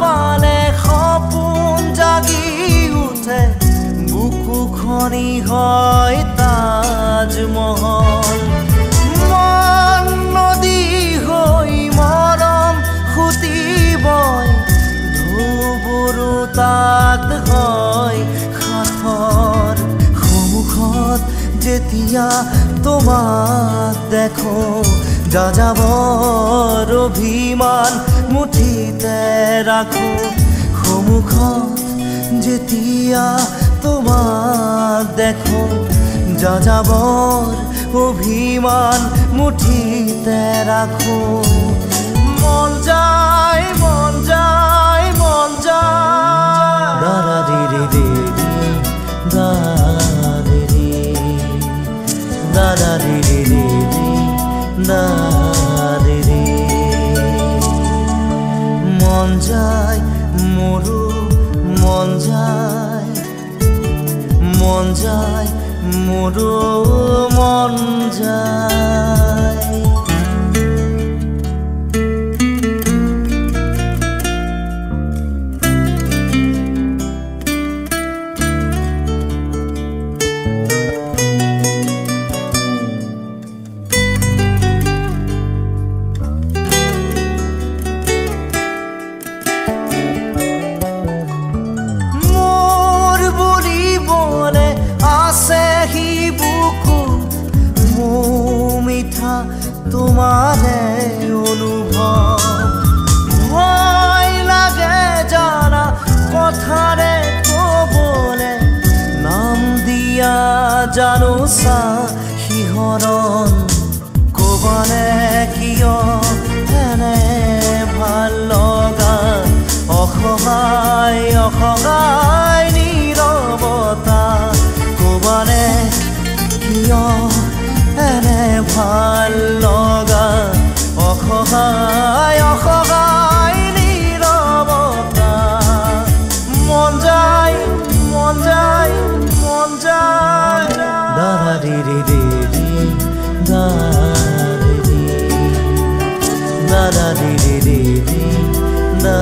পালে সপোন জাগি উঠে বুকুখনি হয় তাজমহল। মন নদী হৈ মৰম সুতি বয় ধুবুৰু তাত হয় সাঁথৰ সন্মুখত যেতিয়া তোমাক দেখো যাযাবৰ অভিমান মুঠিতে রাখো সমুখ যেতিয়া তোমার দেখো। যাযাবৰ অভিমান মুঠিতে রাখো। মন যায় মন যায় মন যায়। দাদা দিদি দাদা দিদি দাদা দিদি দা ৰি ৰি মন যায় মোৰো মন যায় মন যায় মোৰো মন যায় মিঠা তোমাৰে অনুভৱ ভয় লাগে জানা কথাৰে ক'বলে নাম দিয়া জানো চা শিহৰণ ক'বানে কিয় এনে ভাল লগা? অসহায় অসহায় ভালো লগা অসহায় অসহায় নীৰৱতা মন যায় মন যায় মন যায়। দাৰা ৰি ৰি ৰি ৰি দা ৰি ৰি ৰি ৰি ৰি ৰি দা